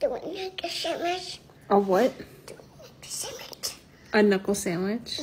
Do we make a sandwich? A what? Do we make a sandwich? A knuckle sandwich?